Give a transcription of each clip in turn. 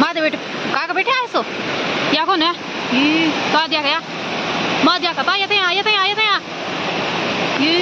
मादे बेटे काका बेटे आए सो। या कौन है? ये। का दिया गया। मार दिया का ये थे ये थे ये थे ये।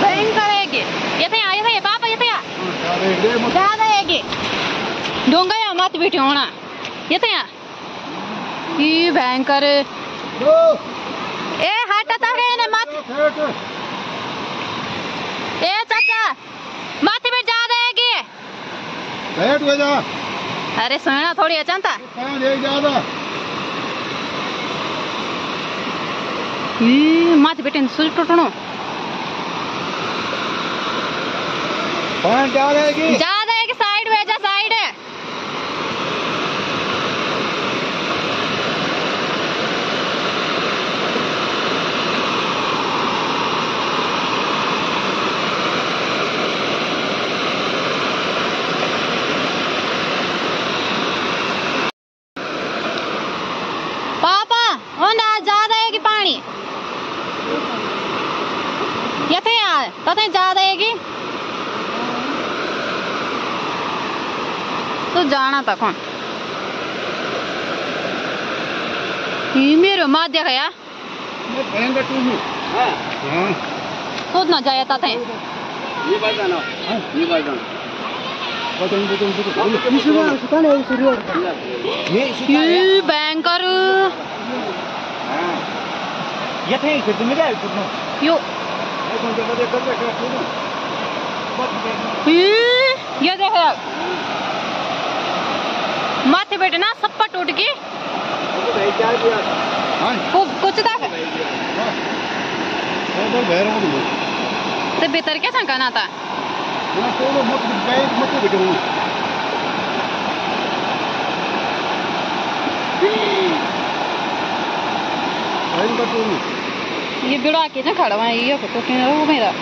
भयंकर है ये। ये थे ये थे पापा ये थे ज़्यादा है ये। डोंगा या मत बेटे होना ये थे ये भयंकर ए हटता है ने मत। ए चाचा माथे पे जा बैठ जा। अरे सोना थोड़ी अचंता ज़्यादा माथे बेटे सुल टूटणो। जा रहेगी जा रहेगी साइड में जा साइड पापा ओंदा जा रहेगी पानी यथे यार तथे जा रहेगी तो जाना था कौन ये मेरो माध्य गया मैं कहेंगे तू ही हाँ खुद ना जाया था थे ये बात जाना ये? बात जाना। बटन बटन बटन इसमें सुखाने शुरू ये ये बैंकर हाँ। ये थे फिर तुम जाए फिर ना। यो। है देख। माथे बेटे ना सप्पा टूट क्या किया हाँ। वो कुछ था? तो ते भीतर क्या था मैं तो मत बैठ मत दिख रही भाई का तू ये बिड़ा के ना खड़ा हुआ ये को टूटने रहो मेरा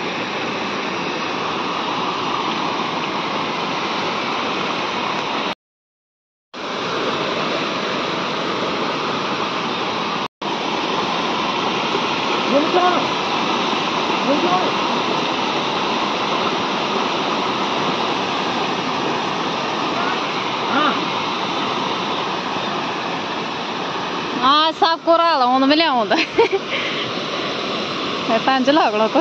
ढालाउँदामै ल्याउँदा पाँच ल हग्लाको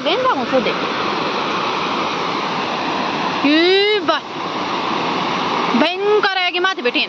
現場もそうで。ゆーばい。弁からやぎまってべてん。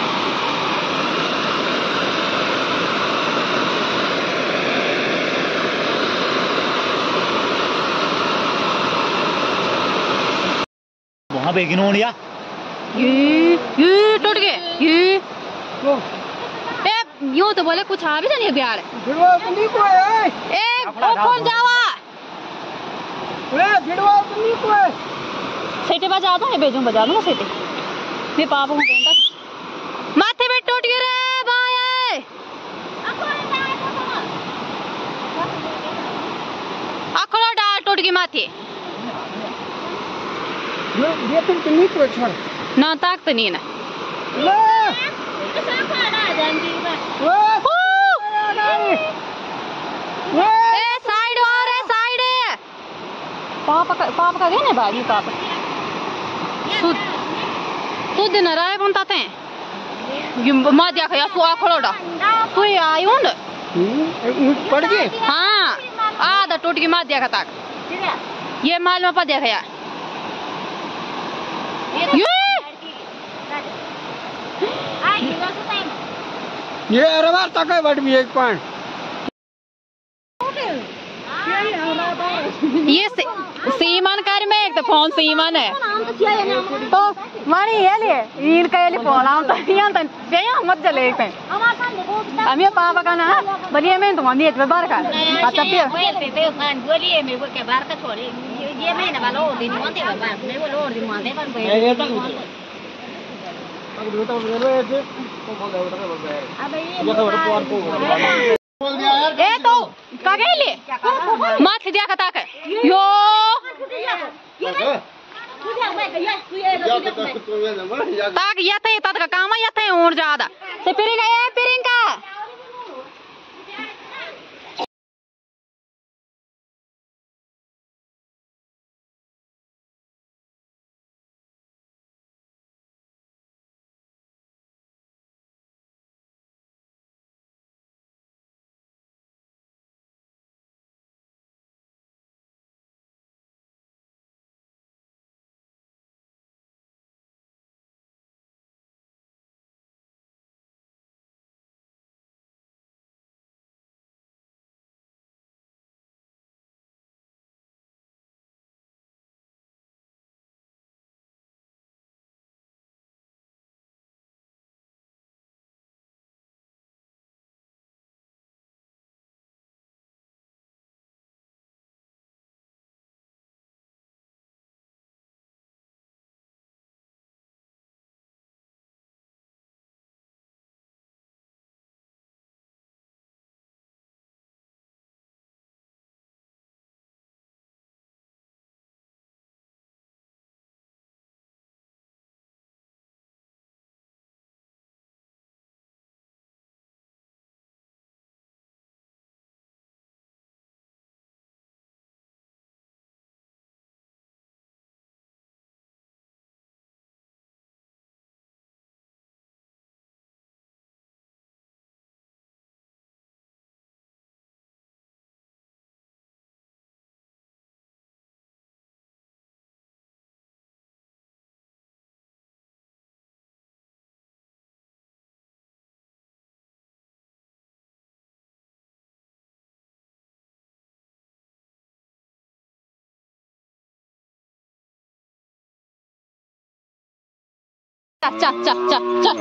भयंकर बढ़िया भयंकर पे गिनो लिया ये ये टूट गए। ये। ए यूँ तो बोले कुछ आ भी जानी बिहार भिड़वा तुमनी को है। ए ओ कौन जावा? ए भिड़वा तुमनी को है। सेटे बजा दो ये बेजू बजा दूँगा सेटे मैं पापा को कहता माथे पे टूट गए रे भाई अखड़ो डाल टूट गई माथे। साइड और है साइड है पापा का पापा का गए ना बाजी पापा। सुद सुद न राय हैं तू ये आई उंड पड़ गए। हाँ आधा टूट की मादिया का ताक। ये माल में पदिया खया ये। अरे बार तक बट भी एक पान ये सी, सीमन कर में एक तो फ़ोन सीमान है। तो मणि ये लिए ईल का ये फ़ोन आऊँ तो ये तो जे मत जले पे हम ये पापा का ना बलिए में तो मंदी इतने बार का। अच्छा पे बोलिए मेरे को के का ये मैं ना वाला और ये तो अब ये तो मेरे ये तो बोल है ये ए तो का गेली माथ दिया का ताक यो ताक यते तद का काम यते और ज़्यादा से पिरिंग ए पिरिंगा चल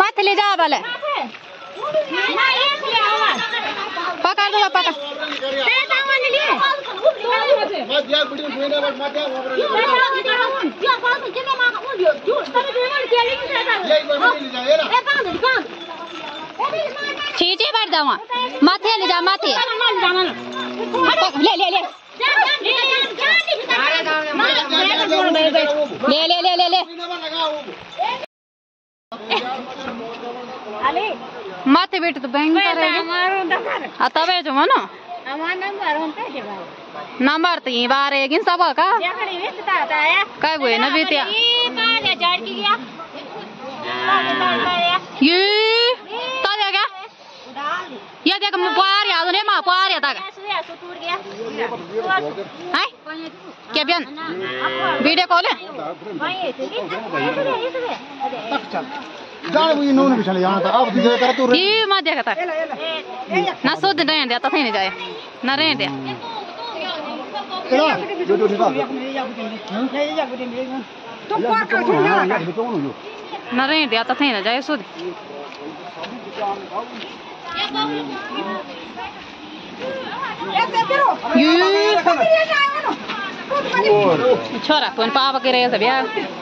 मत ले जा वाला पकड़ दो पकड़ मत जा वीडियो सुने बस मत जा यही कोई ले जाए ना चीचे बैठ जावा माथे ले जा माथे पक- ले ले ले ले ले ले ले माथे बेट तो भयंकर है हमारो नंबर आ तबे जो मनो हमार नंबर हम पे जे नंबर तो ये बार है किन सब का यखड़ी वेचता था है काय हुए ना बेटिया ये बाले की गया ये क्या ये देख मैं याद नहीं माँ पार याद आ हाय क्या बयान वीडियो कॉल है जाने वो इन्होंने भी चले जाना था अब जो कर तू ये मार दिया करता ना सो दिन रहने देता था नहीं जाए ना रहें दिया ना रहें दिया तो ना नहीं जाए सो छोरा कौन पाप के रहे सब यार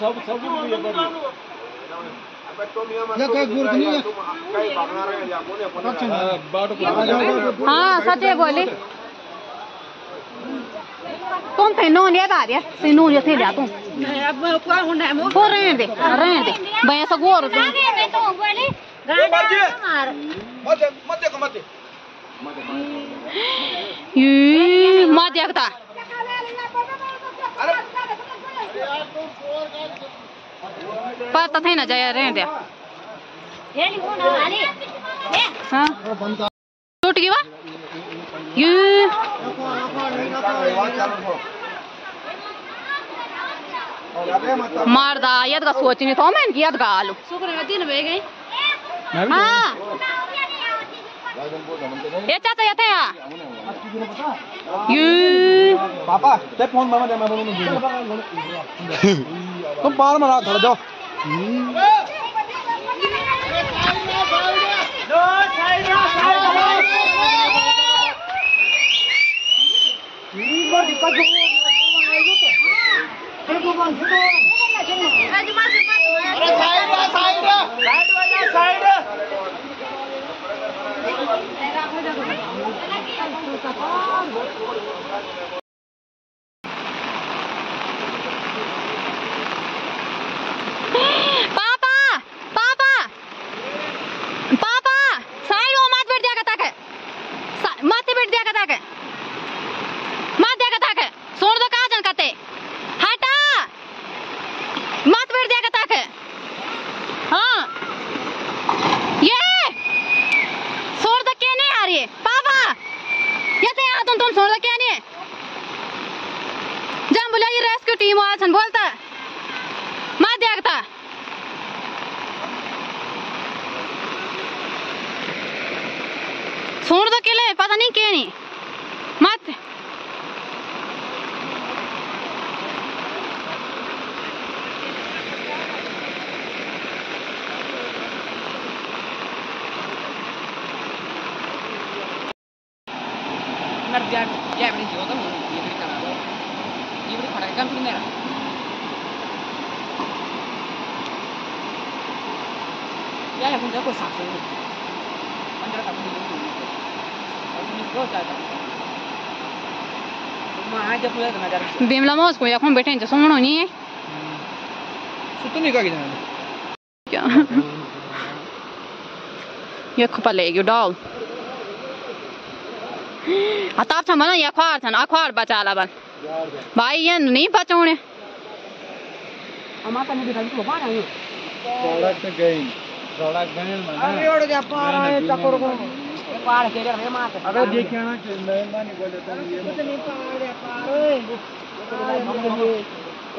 सब हाँ, हाँ सचे बोले। तुम ते नून ये बात से नून ये लिया तुम वो रहने दे रहने दे। भैया से गोर दे मज़े मज़े मज़े मज़े पता थे ना जाया रहने दे हाँ। टूट गई वा ये। मारदा यद का सोच नहीं था। मैं इनकी यद का आलू। हाँ। ये चाचा ये थे यहाँ? ये। पापा ते फ़ोन मामा दे मामा ने तुम पार मारा थोड़ा जाओ पापा पापा पापा साइड वो मत बैठ जाएगा ताके सा- मत बैठ जाएगा ताके मत जाएगा ताके सुन दो कहाँ जन कते हटा मत बैठ जाएगा ताके हाँ ये सुन दो क्या नहीं आ रही है पापा ये तो यहाँ तुम तुम सुन दो क्या नहीं है जान बोलिया ये रेस्क्यू टीम वाला छन बोलता मत देखता छोड़ दो केले पता नहीं क्या नहीं मत Ngar dia dia beri jual kan, dia beri tanah. Dia beri pada kan punya. Ya ya punya aku sakit. Panjang tak punya itu. Aku ni kau cakap. Cuma aja punya kena jarak. Bimla मौज को यखम बैठे सुनो नहीं है। सुतो नहीं का किधर क्या? ये खपा ले गयो डाल अताप छ मना या ख्वार छन अख्वार बचा ला बन भाई ये नहीं dia tadi tu mana ni? सड़क पे गई सड़क गए अरे ओड़ गया पार आए चक्कर को पार के रे अबे ना नहीं बोले तो ये नहीं पार है पार।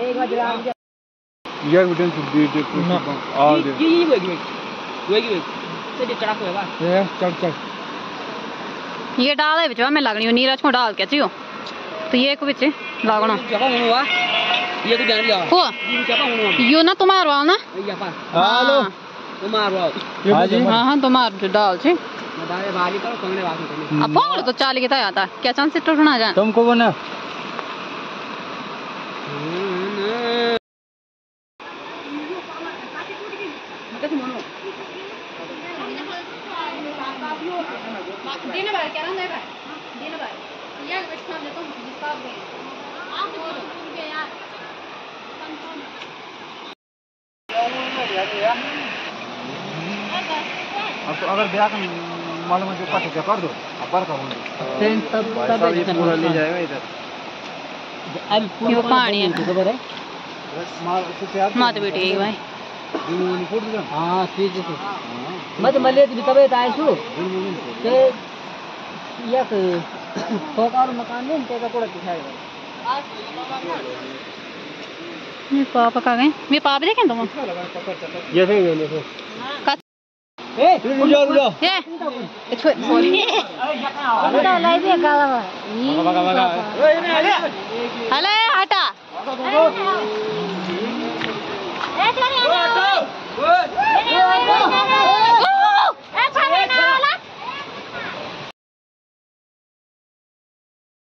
एक आ गया यार दे दे आ दे। ये ये वो ये वो ये से दे चढ़ा को है बा ये चल चल। ये डाल है बिचवा में लगनी हो नीरज को डाल के चियो तो ये को बिच लागणो। जगह होनो वा ये तो जान लिया हो ये ना तुम्हारो वाल ना। ये पा हेलो तो हाँ जी। हाँ हाँ तुम्हारो जो डाल छे बारे बारी करो कंगने तो चाल के था आता क्या चांस से टूटना जान? तुमको बना दिन भर क्या रंग है दिन भर यार बचपन में तुम हिसाब में आप बोलो यार अब तो अगर ब्याह का मालूम है जो कट गया कर दो? अब पर का बोलो तब तब ये पूरा ले जाएगा इधर। अब यो पानी है? खबर है। से प्यार मात बेटी एक भाई। दिन फुट गया हाँ ठीक है मत मले तो तबे आए छु ते यक सोकार मकान में ते का कोड़ा दिखाएगा। మీ పాప కాగా మీ పాప దేకేందమ్మ జేసే జేసే కట్ ఏ రుజో రుజో ఏ ఇచ్చు సోరీ అంతా లైదే గాలవ హలే ఆట ఏ తోని ఆట